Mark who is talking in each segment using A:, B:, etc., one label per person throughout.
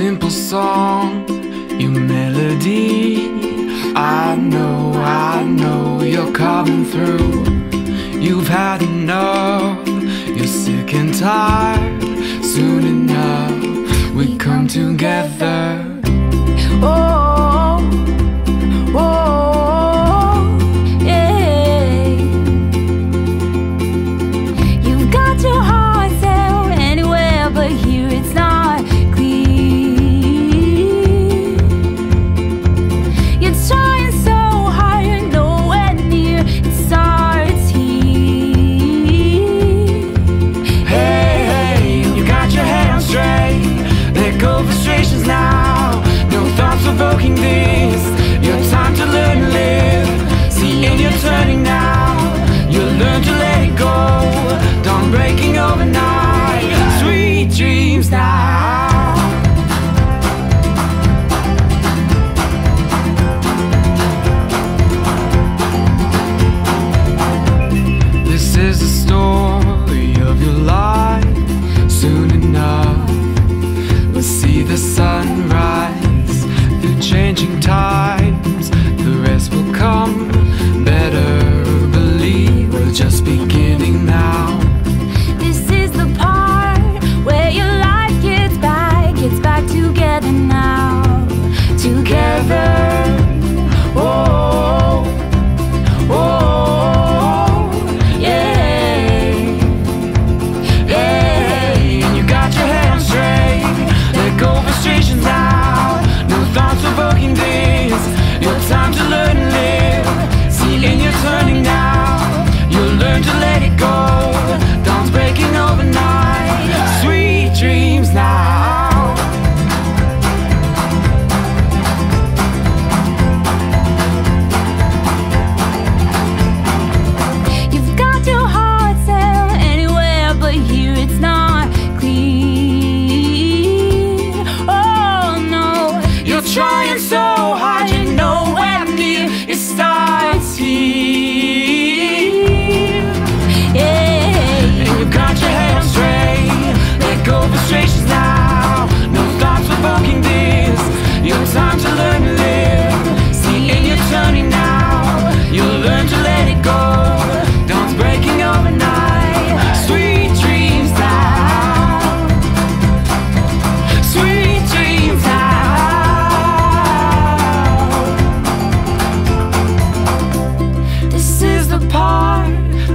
A: simple song, your melody. I know, I know you're coming through. You've had enough, you're sick and tired. Soon enough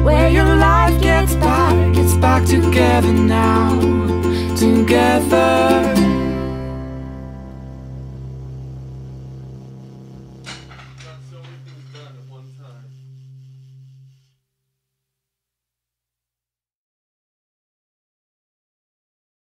A: where your life gets back, gets back together now.